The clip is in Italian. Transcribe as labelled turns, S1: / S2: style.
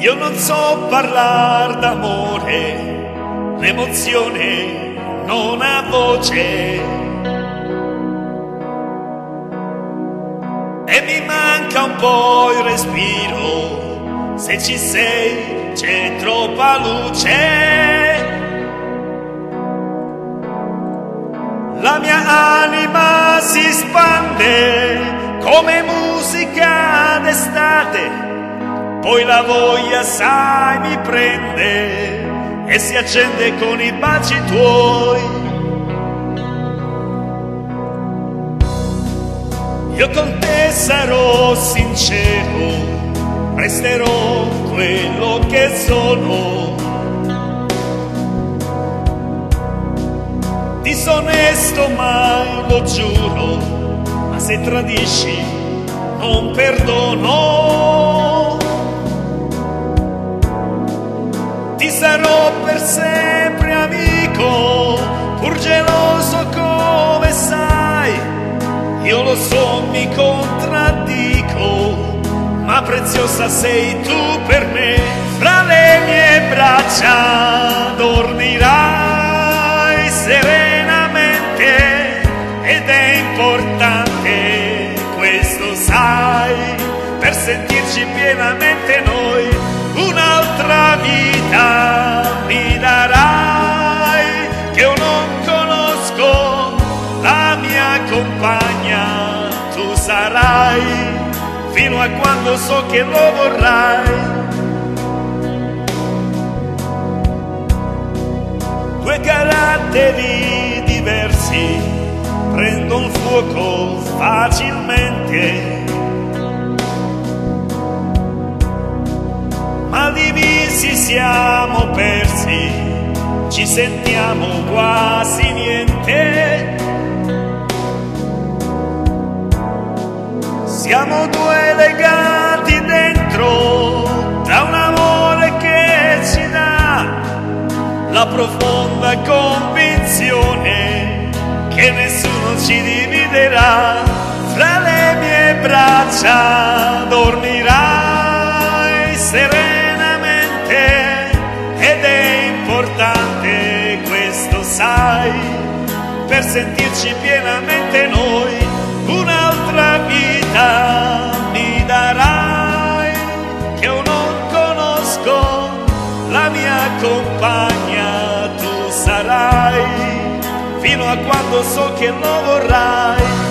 S1: Io non so parlare d'amore, l'emozione non ha voce. E mi manca un po' il respiro, se ci sei c'è troppa luce. La mia anima si spande come musica d'estate poi la voglia, sai, mi prende e si accende con i baci tuoi. Io con te sarò sincero, resterò quello che sono. Disonesto mai lo giuro, ma se tradisci non perdono. Ti sarò per sempre amico, pur geloso come sai, io lo so, mi contraddico, ma preziosa sei tu per me, fra le mie braccia dormirai serenamente ed è importante questo sai, per sentirci pienamente noi compagna tu sarai fino a quando so che lo vorrai due caratteri diversi prendono fuoco facilmente ma divisi siamo persi, ci sentiamo quasi niente. Siamo due legati dentro da un amore che ci dà la profonda convinzione che nessuno ci dividerà. Fra le mie braccia dormirai serenamente ed è importante questo sai per sentirci pienamente noi un'altra compagna tu sarai fino a quando so che lo vorrai